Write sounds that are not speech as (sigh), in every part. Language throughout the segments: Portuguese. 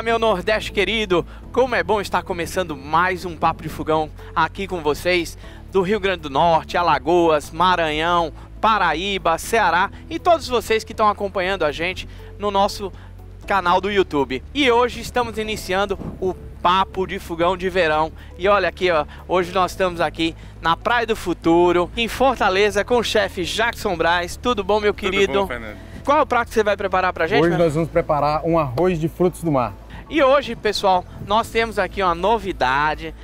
Olá, meu Nordeste querido! Como é bom estar começando mais um Papo de Fogão aqui com vocês do Rio Grande do Norte, Alagoas, Maranhão, Paraíba, Ceará e todos vocês que estão acompanhando a gente no nosso canal do YouTube. E hoje estamos iniciando o Papo de Fogão de Verão. E olha aqui, ó, hoje nós estamos aqui na Praia do Futuro, em Fortaleza, com o chefe Jackson Braz. Tudo bom, meu querido? Tudo bom, Fernando? Qual é o prato que você vai preparar pra gente? Hoje meu? nós vamos preparar um arroz de frutos do mar. E hoje, pessoal, nós temos aqui uma novidade.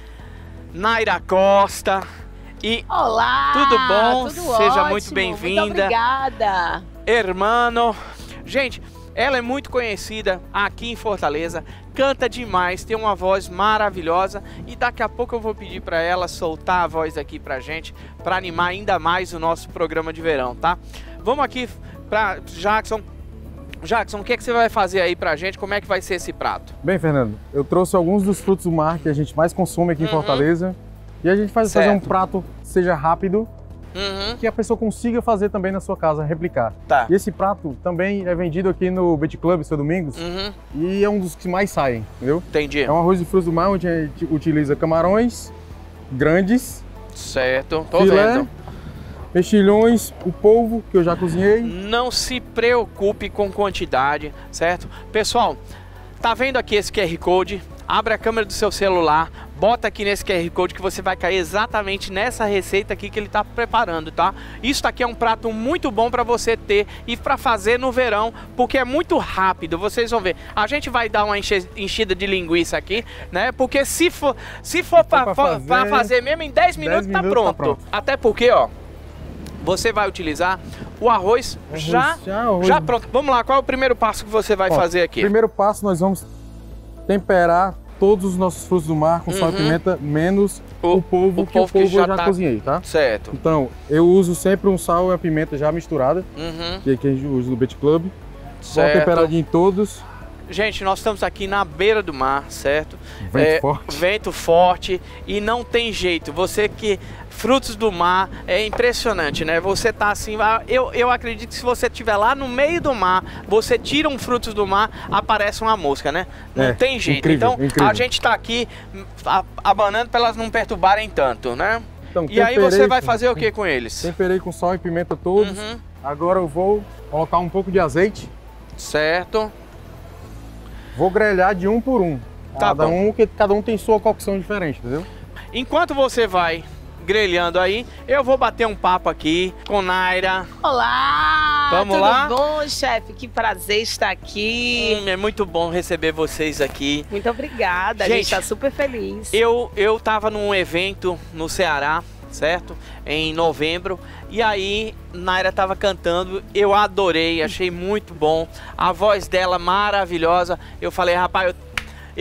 Naira Costa. E Olá! Tudo bom? Tudo Seja ótimo, muito bem-vinda. Muito obrigada. Hermano. Gente, ela é muito conhecida aqui em Fortaleza, canta demais, tem uma voz maravilhosa e daqui a pouco eu vou pedir para ela soltar a voz aqui pra gente, para animar ainda mais o nosso programa de verão, tá? Vamos aqui para Jackson. Jackson, o que, é que você vai fazer aí pra gente? Como é que vai ser esse prato? Bem, Fernando, eu trouxe alguns dos frutos do mar que a gente mais consome aqui em Uhum. Fortaleza. E a gente faz fazer um prato que seja rápido, Uhum, que a pessoa consiga fazer também na sua casa, replicar. tá. E esse prato também é vendido aqui no Beach Club, seu Domingos, Uhum, e é um dos que mais saem, entendeu? entendi. É um arroz de frutos do mar onde a gente utiliza camarões grandes, Certo, tô filé, vendo. Mexilhões, o polvo que eu já cozinhei. Não se preocupe com quantidade, certo? Pessoal, tá vendo aqui esse QR Code? Abre a câmera do seu celular, bota aqui nesse QR Code que você vai cair exatamente nessa receita aqui que ele está preparando, tá? Isso aqui é um prato muito bom para você ter e para fazer no verão, porque é muito rápido. Vocês vão ver. A gente vai dar uma enchida de linguiça aqui, né? Porque se for, se for para pra fazer... fazer, mesmo em 10 minutos, tá, minutos tá pronto. pronto. Até porque, ó, você vai utilizar o arroz, Arroz já já, arroz- já pronto. Vamos lá, qual é o primeiro passo que você vai Ó, fazer aqui? Primeiro passo, nós vamos temperar todos os nossos frutos do mar com sal e Uhum. pimenta, menos o, polvo, o que o polvo que já eu já tá- cozinhei, tá? Certo. Então, eu uso sempre um sal e a pimenta já misturada, Uhum. que aqui a gente usa no Beach Club. Só Certo. temperadinho em todos, Gente, nós estamos aqui na beira do mar, certo? vento É, forte. Vento forte e não tem jeito. Você que frutos do mar é impressionante, né? Você tá assim, ah, eu, eu acredito que se você estiver lá no meio do mar, você tira um frutos do mar, aparece uma mosca, né? Não É, tem jeito. incrível, então incrível. a gente tá aqui abanando para elas não perturbarem tanto, né? Então, E aí você vai fazer o que com eles? Temperei com sal e pimenta todos. Uhum. Agora eu vou colocar um pouco de azeite. Certo. Vou grelhar de um por um. Tá cada bom. um, que cada um tem sua cocção diferente, entendeu? Enquanto você vai grelhando aí, eu vou bater um papo aqui com Naira. Olá! Vamos tudo lá? bom, chefe? Que prazer estar aqui. Hum, é muito bom receber vocês aqui. Muito obrigada. a Gente, gente tá super feliz. Eu eu tava num evento no Ceará, certo? Em novembro. E aí Naira tava cantando, eu adorei, achei muito bom. A voz dela maravilhosa. Eu falei, rapaz, eu,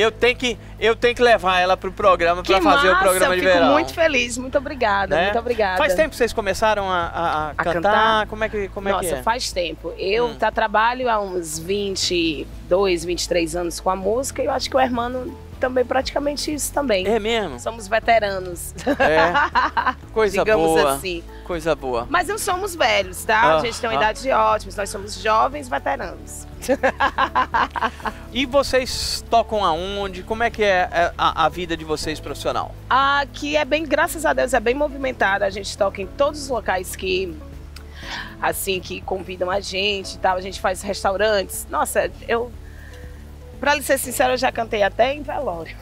eu tenho que eu tenho que levar ela pro programa para fazer massa, o programa de fico verão. muito feliz. Muito obrigada. Né? Muito obrigada. Faz tempo que vocês começaram a, a- a cantar? cantar? Como é que como Nossa, é que é? faz tempo. Eu Hum. tá, trabalho há uns 22, 23 anos com a música e eu acho que o Hermano também praticamente isso também. É mesmo? Somos veteranos, É. (laughs) Coisa digamos boa. assim. Coisa boa. Mas não somos velhos, tá? Ah, a gente tem uma ah. idade ótima, nós somos jovens veteranos. (laughs) E vocês tocam aonde? Como é que é a, a vida de vocês profissional? Aqui é bem, graças a Deus, é bem movimentada. A gente toca em todos os locais que assim que convidam a gente e tal. A gente faz restaurantes. Nossa, eu Pra lhe ser sincero, eu já cantei até em velório.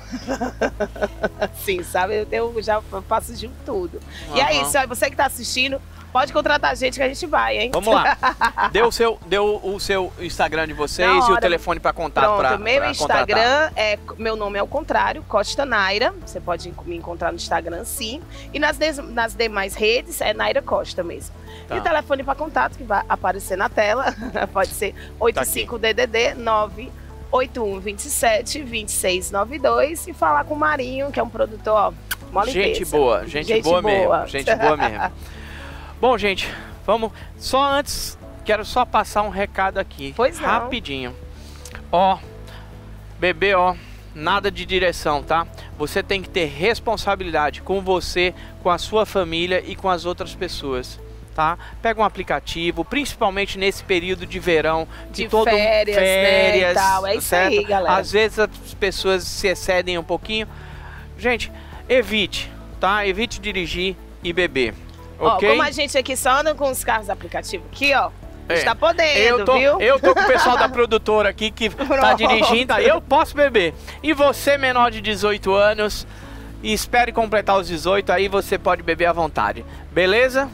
(laughs) Sim, sabe? Eu, já faço de tudo. E é isso, você que tá assistindo, pode contratar a gente que a gente vai, hein? Vamos lá. (laughs) Deu o seu, deu o seu Instagram de vocês e o telefone para contato Pronto, para meu Instagram é meu nome é ao contrário, Costa Naira. Você pode me encontrar no Instagram, sim. E nas, nas demais redes é Naira Costa mesmo. Tá. E o telefone para contato que vai aparecer na tela (laughs) pode ser 85 DDD 98127 2692 e falar com o Marinho, que é um produtor, ó, mó Gente boa, gente, Gente boa, boa. mesmo. Gente boa mesmo. (laughs) Bom, gente, vamos. Só antes, quero só passar um recado aqui. Pois não. Rapidinho. Ó, bebê, ó, nada de direção, tá? Você tem que ter responsabilidade com você, com a sua família e com as outras pessoas. Tá? Pega um aplicativo, principalmente nesse período de verão, De todo férias, né, e tal. É isso certo? aí, galera. Às vezes as pessoas se excedem um pouquinho. Gente, evite, tá? Evite dirigir e beber. Ó, ok? como a gente aqui só anda com os carros aplicativos aqui, ó. É. Está podendo, Eu tô, viu? eu tô com o pessoal da produtora aqui que (laughs) tá dirigindo, aí eu posso beber. E você, menor de 18 anos, e espere completar os 18, aí você pode beber à vontade. Beleza?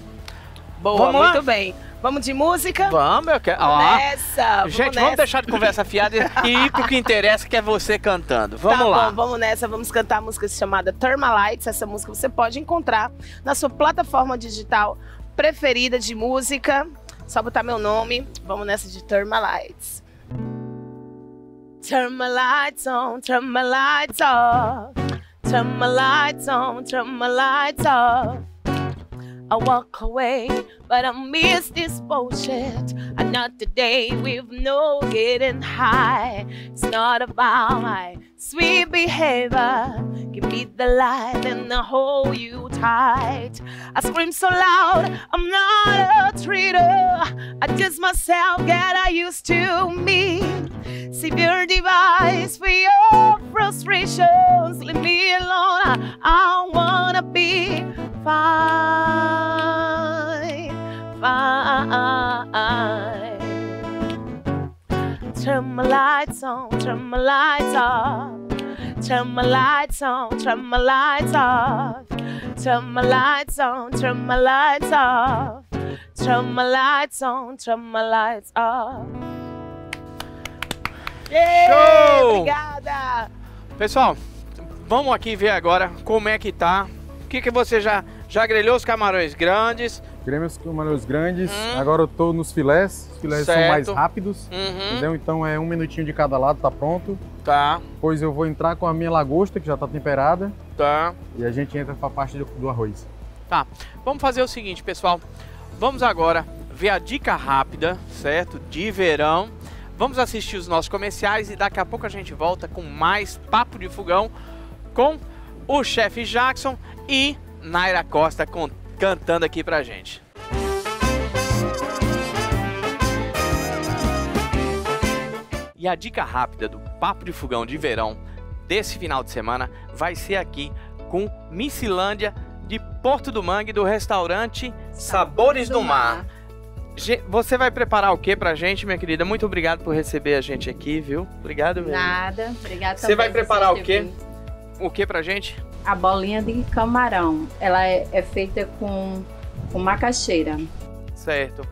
Boa, Vamos lá? muito bem. Vamos de música? Vamos, eu quero. Vamos Ó, nessa. Vamos gente, nessa. vamos deixar de conversa fiada e ir pro que interessa, que é você cantando. Vamos tá lá. Bom, vamos nessa, vamos cantar a música chamada Thermalights. Essa música você pode encontrar na sua plataforma digital preferida de música. Só botar meu nome. Vamos nessa de Thermalights. Turn my lights on, turn my lights off. Turn my lights on, turn my lights off. I walk away, but I miss this bullshit. Another day with no getting high. It's not about my sweet behavior. Give me the light and I'll hold you tight. I scream so loud, I'm not a traitor. I just myself get I used to me. Severe device for your frustrations. Leave me alone. I, I wanna be fine, fine. Turn my lights on, turn my lights off. Turn my lights on, turn my lights off. Turn my lights on, turn my lights off. Turn my lights on, turn my lights off. Yeah, Show! Obrigada! Pessoal, vamos aqui ver agora como é que tá. O que, que você já, já grelhou os camarões grandes? Queremos camarões grandes. Hum. Agora eu tô nos filés. Os filés Certo. são mais rápidos. Uhum, Entendeu? Então é um minutinho de cada lado, tá pronto. tá, Depois eu vou entrar com a minha lagosta, que já tá temperada. tá. E a gente entra pra parte do, do arroz. Vamos fazer o seguinte, pessoal. Vamos agora ver a dica rápida, certo? De verão. Vamos assistir os nossos comerciais e daqui a pouco a gente volta com mais Papo de Fogão com o chefe Jackson e Naira Costa con- cantando aqui pra gente. E a dica rápida do Papo de Fogão de verão desse final de semana vai ser aqui com Missilândia de Porto do Mangue do restaurante Sabores do Mar. Você vai preparar o que pra gente, minha querida? Muito obrigado por receber a gente aqui, viu? Obrigado mesmo. Nada. Obrigada Você vai preparar o vindo. O que pra gente? A bolinha de camarão. Ela é, é feita com, com macaxeira. Certo.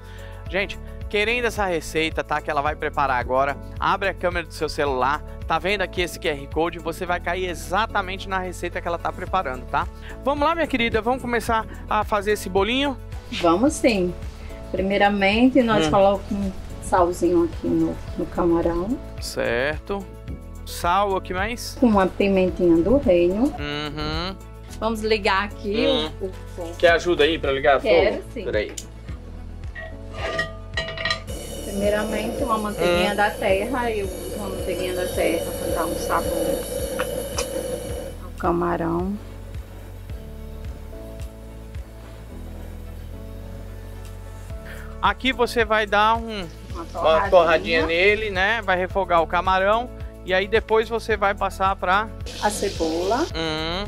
Gente, querendo essa receita, tá? Que ela vai preparar agora. Abre a câmera do seu celular. Tá vendo aqui esse QR Code? Você vai cair exatamente na receita que ela tá preparando, tá? Vamos lá, minha querida. Vamos começar a fazer esse bolinho? Vamos sim. Primeiramente, nós Hum. colocamos um salzinho aqui no, no camarão. Certo. Sal, o que mais? Uma pimentinha do reino. Uhum. Vamos ligar aqui Hum. o, fogo. Quer ajuda aí pra ligar Quero, sim. Peraí. Primeiramente, uma manteiguinha Hum. da terra. Eu uso uma manteiguinha da terra para dar um sabor ao camarão. Aqui você vai dar um, Uma uma torradinha. torradinha nele, né? Vai refogar o camarão. E aí depois você vai passar pra. A cebola. Hum.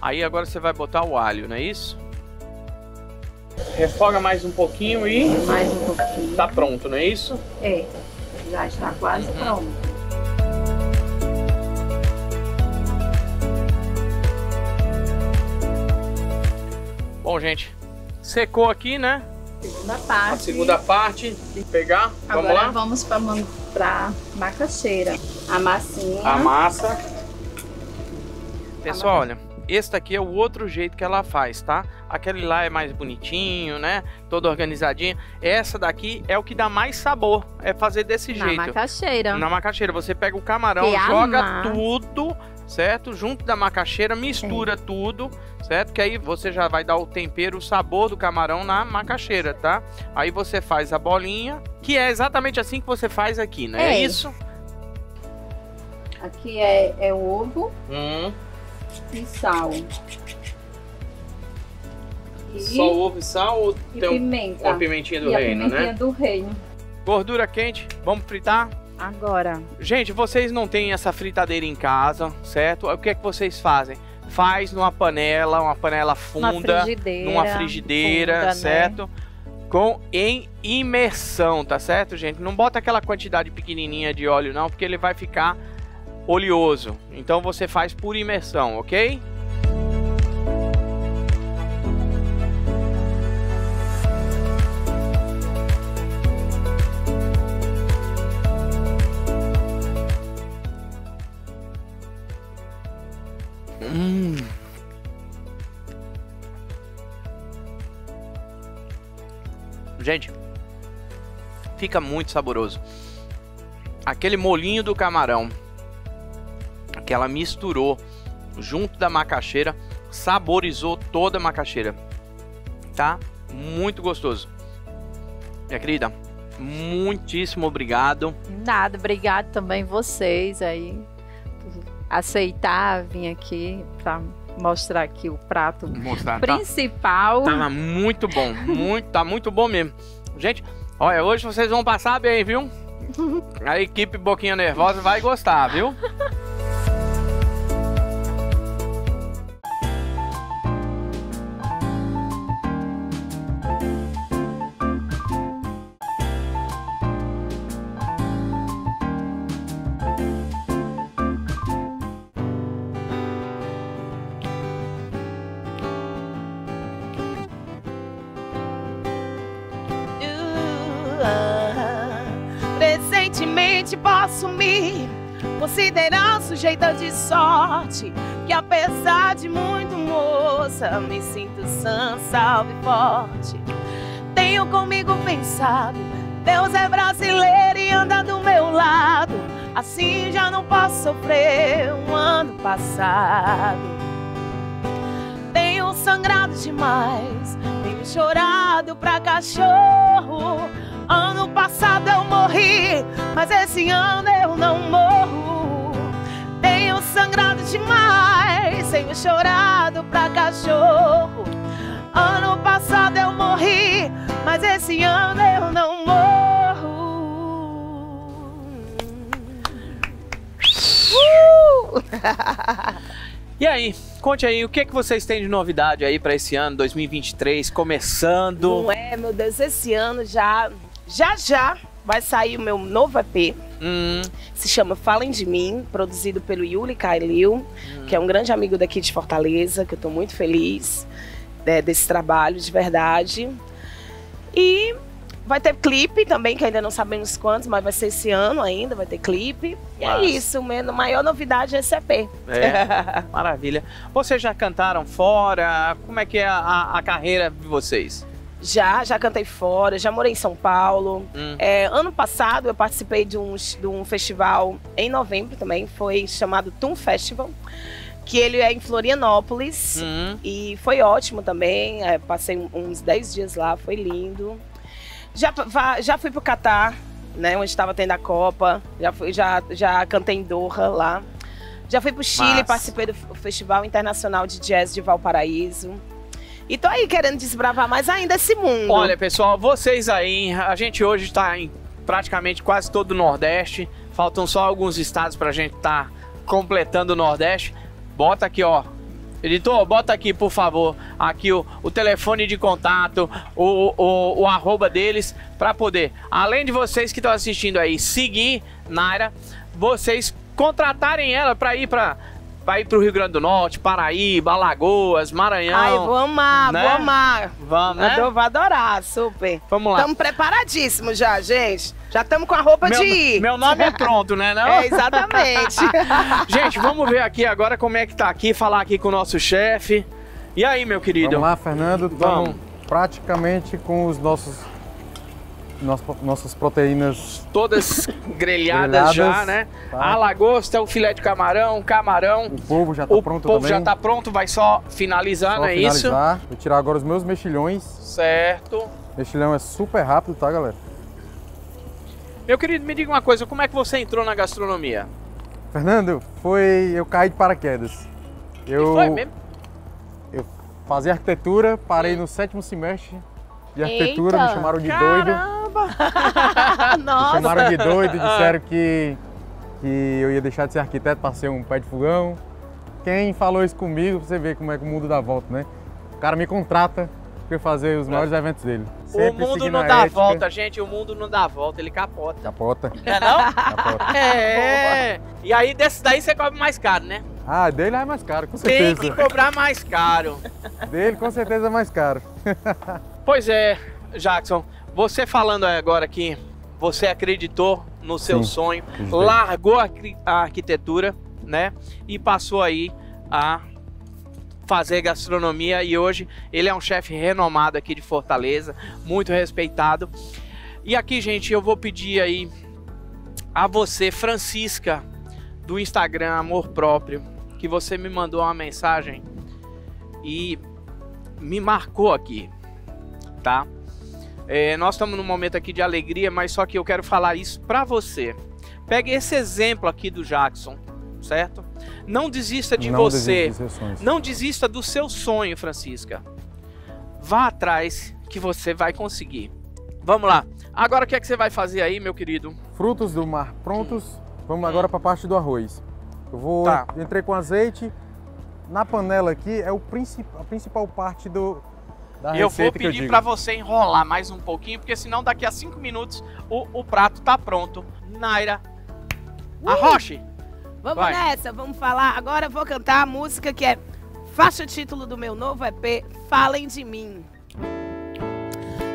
Aí agora você vai botar o alho, não é isso? Refoga mais um pouquinho e Mais um pouquinho. tá pronto, não é isso? É, já está quase Uhum. pronto. Bom, gente, secou aqui, né? Segunda parte. A segunda parte. Pegar. Vamos Agora lá? vamos para para macaxeira. A massinha. A massa. Pessoal, olha, esse daqui é o outro jeito que ela faz, tá? Aquele lá é mais bonitinho, né? Todo organizadinho. Essa daqui é o que dá mais sabor, é fazer desse na jeito. macaxeira. Na macaxeira, você pega o camarão, Que joga tudo, certo? Junto da macaxeira, mistura tudo, certo? Que aí você já vai dar o tempero, o sabor do camarão na macaxeira, tá? Aí você faz a bolinha, que é exatamente assim que você faz aqui, né? É, É. isso? Aqui é, é ovo Hum. e sal. E, Só ovo e sal ou e tem pimenta. uma pimentinha do e reino, a pimentinha né? do reino. Gordura quente, vamos fritar? Agora, Gente, vocês não têm essa fritadeira em casa, certo? O que é que vocês fazem? Faz numa panela, uma panela uma funda, frigideira. numa frigideira, funda, né? certo? Com em imersão, tá certo, gente? Não bota aquela quantidade pequenininha de óleo não, porque ele vai ficar oleoso. Então você faz por imersão, ok? Gente, fica muito saboroso. Aquele molinho do camarão que ela misturou junto da macaxeira, saborizou toda a macaxeira. Tá? Muito gostoso. Minha querida, muitíssimo obrigado. Nada, obrigado também vocês aí por aceitar vir aqui para mostrar aqui o prato mostrar, tá? principal. Tava muito bom, muito, tá muito bom mesmo. Gente, olha, hoje vocês vão passar bem, viu? A equipe Boquinha Nervosa vai gostar, viu? Sujeita de sorte. Que apesar de muito moça, me sinto sã, salve e forte. Tenho comigo pensado, Deus é brasileiro e anda do meu lado. Assim já não posso sofrer um ano passado. Tenho sangrado demais, tenho chorado pra cachorro. Ano passado eu morri, mas esse ano eu não morro. Sangrado demais, tenho chorado pra cachorro. Ano passado eu morri, mas esse ano eu não morro. Uh! (laughs) E aí, conte aí, o que, que vocês têm de novidade aí pra esse ano 2023, começando? Não é, meu Deus, esse ano já, já, já vai sair o meu novo EP. Hum, Se chama Falem de Mim, produzido pelo Yuli Kailil, que é um grande amigo daqui de Fortaleza, que eu tô muito feliz né, desse trabalho, de verdade. E vai ter clipe também, que ainda não sabemos quantos, mas vai ser esse ano ainda, vai ter clipe. E Massa. é isso, a maior novidade é esse EP. é, maravilha. Vocês já cantaram fora? Como é que é a, a carreira de vocês? Já, já cantei fora, já morei em São Paulo. Hum, É, ano passado eu participei de um, de um festival em novembro também, foi chamado Tum Festival, que ele é em Florianópolis. hum, E foi ótimo também. é, passei uns 10 dias lá, foi lindo. Já, já fui pro Catar, né? Onde estava tendo a Copa. Já, fui, já, já cantei em Doha lá. Já fui pro Chile, Massa. participei do Festival Internacional de Jazz de Valparaíso. E tô aí querendo desbravar mais ainda esse mundo. Olha, pessoal, vocês aí, a gente hoje está em praticamente quase todo o Nordeste. Faltam só alguns estados pra gente estar completando o Nordeste. Bota aqui, ó. Editor, bota aqui, por favor, aqui o, o telefone de contato, o, o, o arroba deles, para poder, além de vocês que estão assistindo aí, seguir Naira, vocês contratarem ela para ir para para ir pro Rio Grande do Norte, Paraíba, Alagoas, Maranhão. Ai, vou amar, né? vou amar. Vamos, né? Eu vou adorar, super. Vamos lá. Estamos preparadíssimos já, gente. Já estamos com a roupa Meu, de ir. meu nome é (laughs) pronto, né? Não? É, exatamente. (laughs) Gente, vamos ver aqui agora como é que tá aqui, falar aqui com o nosso chefe. E aí, meu querido? Vamos lá, Fernando. Vamos. Estamos praticamente com os nossos, nos- nossas proteínas. Todas (laughs) grelhadas, Grelhadas, já, né? tá. A lagosta, o filé de camarão, camarão. O polvo já está o pronto povo também. já tá pronto, vai só finalizar, Só é isso? finalizar. Vou tirar agora os meus mexilhões. Certo. Mexilhão é super rápido, tá, galera? Meu querido, me diga uma coisa, como é que você entrou na gastronomia? Fernando, foi. Eu caí de paraquedas. Eu E foi mesmo? fazer arquitetura, parei no sétimo semestre de arquitetura, Eita, me chamaram de doido. Caramba! (laughs) (laughs) Me Nossa! chamaram de doido, disseram que, que eu ia deixar de ser arquiteto para ser um pé de fogão. Quem falou isso comigo, você vê como é que o mundo dá volta, né? O cara me contrata para eu fazer os maiores eventos dele. O Sempre mundo seguindo não dá ética. volta, gente. O mundo não dá volta, ele capota. Capota, é não? (laughs) capota. É. E aí, desse daí você cobra mais caro, né? Ah, dele é mais caro, com Tem certeza. que cobrar mais caro. Dele com certeza é mais caro. Pois é, Jackson. Você falando agora que você acreditou no seu Sim, sonho, acreditei. largou a, a arquitetura, né? E passou aí a fazer gastronomia e hoje ele é um chefe renomado aqui de Fortaleza, muito respeitado. E aqui, gente, eu vou pedir aí a você, Francisca, do Instagram Amor Próprio, que você me mandou uma mensagem e me marcou aqui, tá? É, nós estamos num momento aqui de alegria, mas só que eu quero falar isso pra você. Pegue esse exemplo aqui do Jackson, certo? Não desista de Não você. desista. Não desista do seu sonho, Francisca. Vá atrás que você vai conseguir. Vamos lá. Agora o que é que você vai fazer aí, meu querido? Frutos do mar prontos. Vamos agora para a parte do arroz. Eu vou Tá. entrei com azeite. Na panela aqui é o princip, a principal parte do da eu vou pedir pra você enrolar mais um pouquinho, porque senão daqui a cinco minutos o, o prato tá pronto. Naira, arroche. Vamos Vai. nessa, vamos falar. Agora eu vou cantar a música que é faixa título do meu novo EP, Falem de Mim.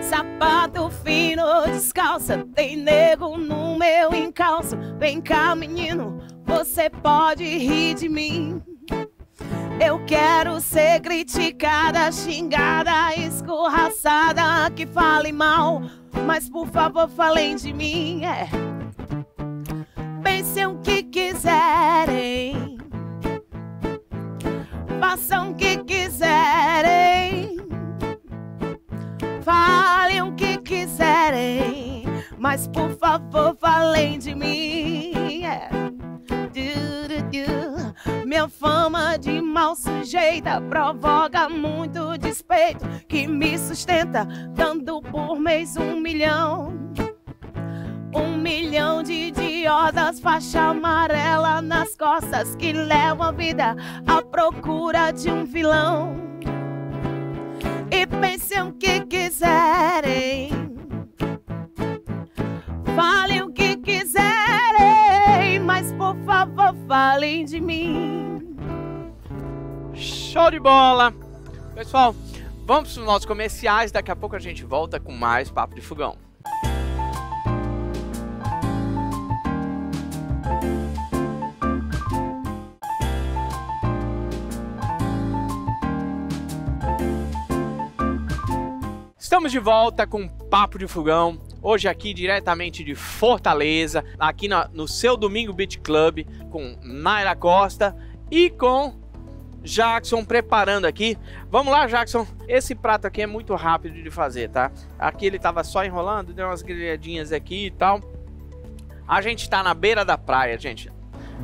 Sapato fino, descalça, tem nego no meu encalço. Vem cá, menino, você pode rir de mim. Eu quero ser criticada, xingada, escorraçada, que fale mal, mas por favor falem de mim, é. Pensem o que quiserem, façam o que quiserem, falem o que quiserem, mas por favor falem de mim. é. Fama de mal sujeita provoca muito despeito que me sustenta, dando por mês um milhão. Um milhão de idiotas, faixa amarela nas costas que levam a vida à procura de um vilão. E pensem o que quiserem, falem o que quiserem, mas por favor falem de mim. Show de bola! Pessoal, vamos para os nossos comerciais. Daqui a pouco a gente volta com mais Papo de Fogão. Estamos de volta com Papo de Fogão. Hoje aqui diretamente de Fortaleza, aqui na- no seu Domingo Beach Club, com Naira Costa e com Jackson preparando aqui. Vamos lá, Jackson. Esse prato aqui é muito rápido de fazer, tá? Aqui ele tava só enrolando, deu umas grelhadinhas aqui e tal. A gente tá na beira da praia, gente.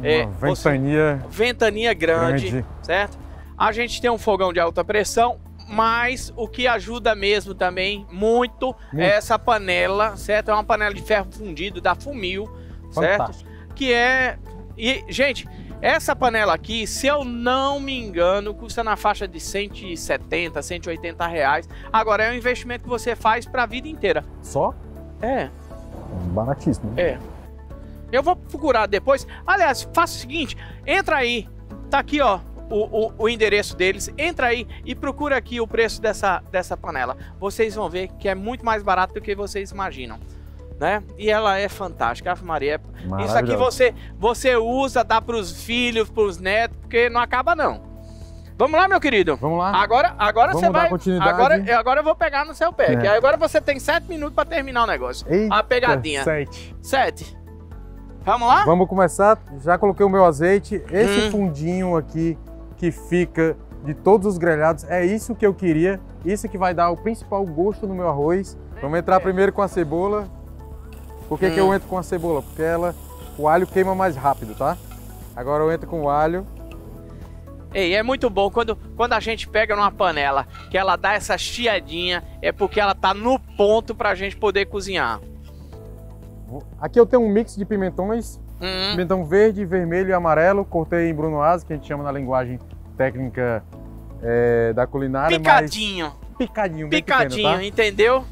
É, você- ventania Ventania grande, grande. certo? A gente tem um fogão de alta pressão, mas o que ajuda mesmo também muito, Muito. é essa panela, certo? É uma panela de ferro fundido da Fumil, certo? Fantástico. Que é. E, gente, essa panela aqui, se eu não me engano, custa na faixa de 170, 180 reais. Agora é um investimento que você faz pra vida inteira. Só É. baratíssimo. É. Eu vou procurar depois. Aliás, faça o seguinte: entra aí. Tá aqui, ó. O, o, o endereço deles, entra aí e procura aqui o preço dessa, dessa panela. Vocês vão ver que é muito mais barato do que vocês imaginam, né? E ela é fantástica, Ave Maria. Isso aqui você, você usa, dá pros filhos, pros netos, porque não acaba não. Vamos lá, meu querido. Vamos lá? Agora, agora Vamos você vai. Agora, agora eu vou pegar no seu pé. É. Que agora você tem sete minutos para terminar o negócio. Eita, a pegadinha. Sete. Sete. Vamos lá? Vamos começar. Já coloquei o meu azeite. Esse Hum. fundinho aqui que fica de todos os grelhados, é isso que eu queria. Isso que vai dar o principal gosto no meu arroz. Vamos entrar primeiro com a cebola. Por que, que Hum. eu entro com a cebola? Porque ela, o alho queima mais rápido, tá? Agora eu entro com o alho. Ei, é muito bom quando, quando a gente pega numa panela que ela dá essa chiadinha, é porque ela tá no ponto pra gente poder cozinhar. Aqui eu tenho um mix de pimentões, Hum, pimentão verde, vermelho e amarelo. Cortei em brunoise, que a gente chama na linguagem técnica é, da culinária. picadinho, Mas picadinho, picadinho, pequeno, tá? entendeu?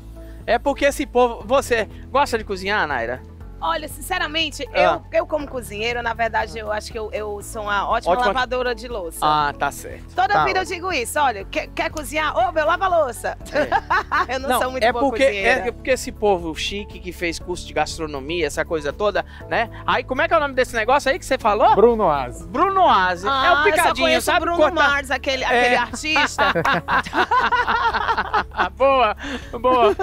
É porque esse povo. Você gosta de cozinhar, Naira? Olha, sinceramente, Ah. eu, eu como cozinheira, na verdade, eu acho que eu, eu sou uma ótima, Ótima- lavadora de louça. Ah, tá certo. Toda Tá vida eu ótimo. digo isso, olha, quer, quer cozinhar? Ô, meu, lava a louça. (laughs) eu não, sou muito é boa porque, cozinheira. é porque esse povo chique que fez curso de gastronomia, essa coisa toda, né? Aí, como é que é o nome desse negócio aí que você falou? Brunoise. Bruno Aze. é o Ah, eu só picadinho, sabe? o Bruno cortar- Mars, aquele, aquele artista. Ah, (laughs) boa, boa.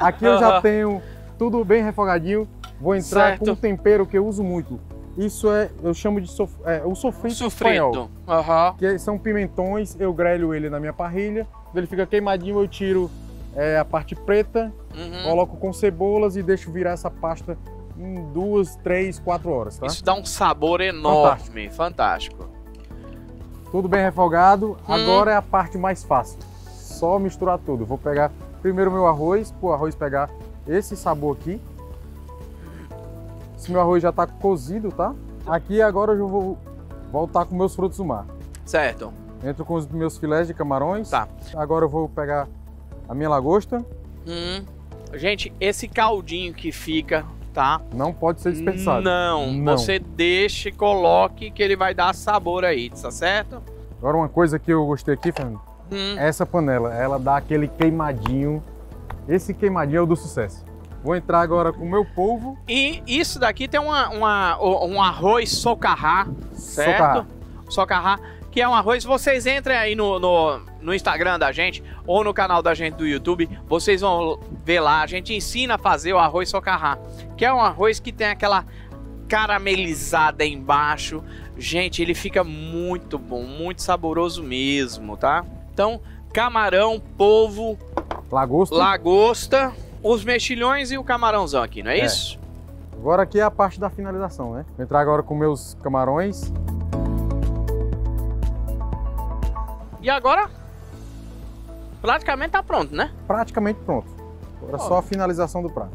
Aqui eu já tenho tudo bem refogadinho. Vou entrar Certo. com um tempero que eu uso muito. Isso é, eu chamo de sof, é, o sofrito, espanhol. Sofrito. Aham. Que são pimentões, eu grelho ele na minha parrilha. Quando ele fica queimadinho, eu tiro é, a parte preta, Uhum. coloco com cebolas e deixo virar essa pasta em duas, três, quatro horas, tá? Isso dá um sabor enorme. Fantástico. Tudo bem refogado. Hum. Agora é a parte mais fácil. Só misturar tudo. Vou pegar primeiro o meu arroz, pro arroz pegar esse sabor aqui. Esse meu arroz já está cozido, tá? Aqui agora eu já vou voltar com meus frutos do mar. Certo. Entro com os meus filés de camarões. Tá. Agora eu vou pegar a minha lagosta. Hum. Gente, esse caldinho que fica, tá? Não pode ser desperdiçado. Não, Não. você deixe, coloque que ele vai dar sabor aí, tá certo? Agora uma coisa que eu gostei aqui, Fernando, Hum. essa panela, ela dá aquele queimadinho. Esse queimadinho é o do sucesso. Vou entrar agora com o meu polvo. E isso daqui tem uma, uma- um arroz socarrá, certo? Socarrá. Socarrá, que é um arroz. Vocês entrem aí no, no, no Instagram da gente ou no canal da gente do YouTube, vocês vão ver lá. A gente ensina a fazer o arroz socarrá, que é um arroz que tem aquela caramelizada embaixo. Gente, ele fica muito bom, muito saboroso mesmo, tá? Então, camarão, polvo, Lagosta. lagosta, os mexilhões e o camarãozão aqui, não é, É. isso? Agora aqui é a parte da finalização, né? Vou entrar agora com meus camarões. E agora, praticamente tá pronto, né? Praticamente pronto. Agora Ó. só a finalização do prato.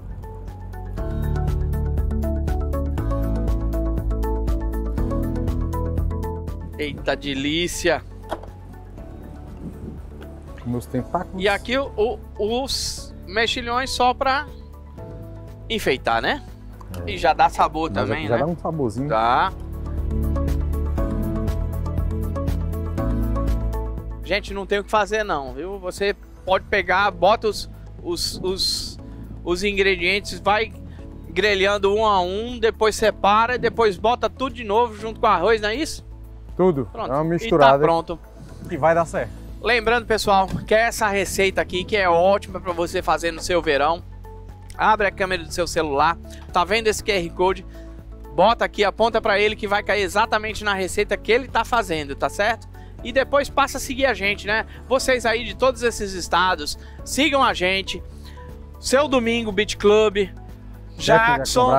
Eita delícia! Com meus tentáculos. E aqui o- o- os mexilhões só pra enfeitar, né? E já dá sabor Mas também, aqui já né? dá um saborzinho. Tá. Gente, não tem o que fazer não, viu? Você pode pegar, bota os, os, os, os ingredientes, vai grelhando um a um, depois separa, depois bota tudo de novo junto com o arroz, não é isso? Tudo. Pronto. É uma E misturada tá pronto. que vai dar certo. Lembrando, pessoal, que é essa receita aqui que é ótima para você fazer no seu verão. Abre a câmera do seu celular, tá vendo esse QR Code? Bota aqui, aponta para ele que vai cair exatamente na receita que ele tá fazendo, tá certo? E depois passa a seguir a gente, né? Vocês aí de todos esses estados, sigam a gente. Seu Domingo Beach Club, Jackson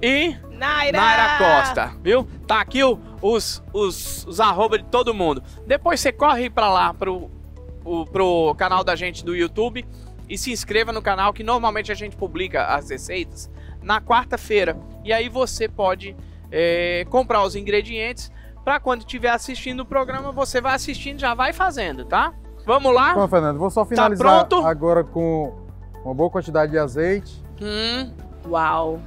e Naira! Naira Costa, viu? Tá aqui o- os, os, os arroba de todo mundo. Depois você corre pra lá, pro, o- pro canal da gente do YouTube e se inscreva no canal que normalmente a gente publica as receitas na quarta-feira. E aí você pode é, comprar os ingredientes pra quando estiver assistindo o programa, você vai assistindo e já vai fazendo, tá? Vamos lá? Bom, Fernando, vou só finalizar Tá pronto? agora com uma boa quantidade de azeite. Hum, Uau!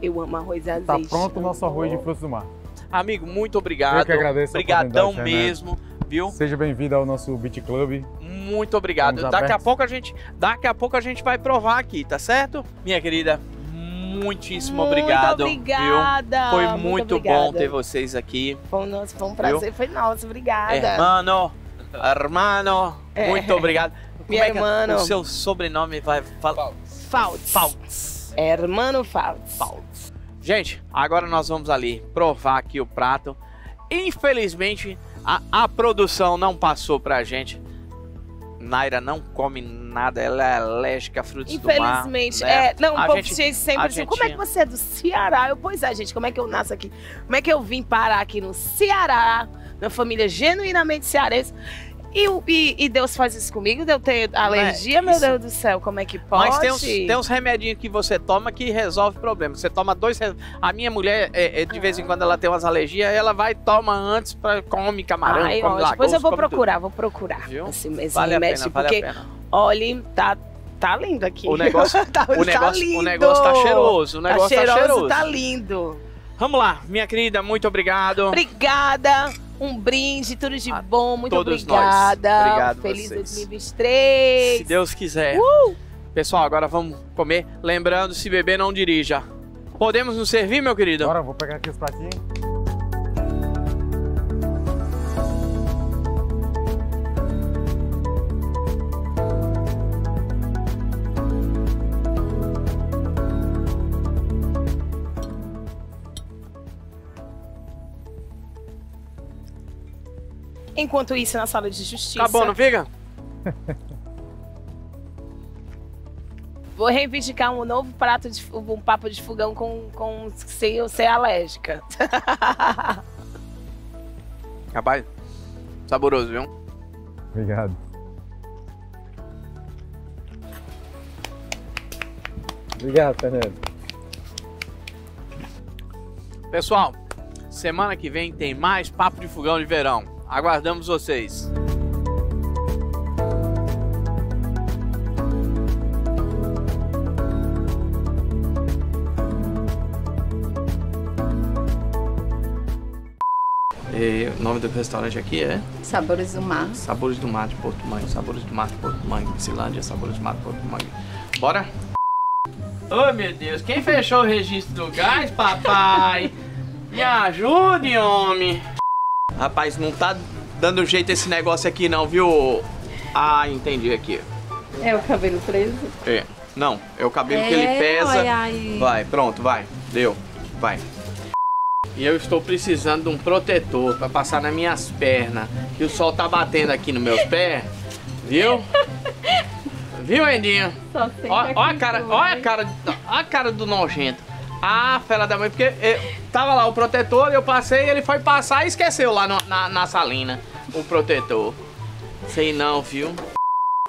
Eu amo arroz e azeite. Tá pronto o nosso arroz de frutos do mar. Amigo, muito obrigado. Eu que agradeço Obrigadão mesmo, viu? Seja bem-vindo ao nosso Beach Club. Muito obrigado. Estamos Daqui a pouco a gente, daqui a pouco a gente vai provar aqui, tá certo? Minha querida, muitíssimo Muito obrigado. obrigada. Viu? Foi muito, bom obrigada. ter vocês aqui. Foi um, nossa, foi um prazer, foi nosso, obrigada. Hermano, hermano, É. muito obrigado. Como Minha é o seu sobrenome vai falar? Faltz. Faltz. Hermano Faltz. Faltz. Gente, agora nós vamos ali provar aqui o prato. Infelizmente, a, a produção não passou pra gente. Naira não come nada, ela é alérgica a frutos do mar. Infelizmente, né? é. Não, A o povo gente- sempre a diz, gente como é que você é do Ceará? Eu, pois é, gente, como é que eu nasço aqui? Como é que eu vim parar aqui no Ceará Uma família genuinamente cearense. E, o- e- e Deus faz isso comigo? De eu ter alergia, meu isso- Deus do céu, como é que pode? Mas tem uns, tem uns remedinhos que você toma que resolve problemas. Você toma dois. A minha mulher, é, é, de vez em quando, ela tem umas alergias, ela vai toma antes, pra, come camarão, Ai, come lagosta. Depois eu vou come tudo. procurar, vou procurar. Viu? Esse, esse Vale remédio, pena, vale porque, pena. olha, tá, tá lindo aqui. O negócio, (laughs) tá, o, tá negócio, lindo. o negócio tá cheiroso. O Tá negócio cheiroso, tá cheiroso. tá lindo. Vamos lá, minha querida, muito obrigado. Obrigada. Um brinde, tudo de A bom. Muito todos nós. obrigada. Obrigado Feliz vocês. 2023. Se Deus quiser. Uh! Pessoal, agora vamos comer. Lembrando, se beber, não dirija. Podemos nos servir, meu querido? Agora vou pegar aqui os pratinhos. Enquanto isso, na sala de justiça, Acabou, não fica? (laughs) vou reivindicar um novo prato de um papo de fogão com, com sem eu ser alérgica. (laughs) Rapaz, saboroso, viu? Obrigado. Obrigado, Fernando. Pessoal, semana que vem tem mais Papo de Fogão de Verão. Aguardamos vocês. E o nome do restaurante aqui é Sabores do mar. Sabores do Mar de Porto Mangue. Sabores do Mar de Porto Mangue. Piscilândia, Sabores do Mar de Porto Mangue. Bora? Oh, meu Deus. Quem fechou o registro do gás, papai? (laughs) Me ajude, homem. Rapaz, não tá dando jeito esse negócio aqui não, viu? Ah, entendi aqui. É o cabelo preso? É. Não, é o cabelo que ele pesa. olha aí. Vai, pronto, vai. Deu. Vai. E eu estou precisando de um protetor para passar nas minhas pernas. Que o sol tá batendo aqui nos meus pés. Viu? (laughs) Viu, Endinho? Só sei Ó, ó a cara, ó a cara, ó a cara do nojento. Ah, fera da mãe, porque eh, tava lá o protetor, eu passei, ele foi passar e esqueceu lá no- na, na salina o protetor. Sei não, viu?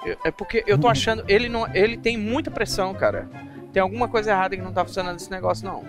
Eu- É porque eu tô achando, ele não, ele tem muita pressão, cara. Tem alguma coisa errada que não tá funcionando esse negócio não.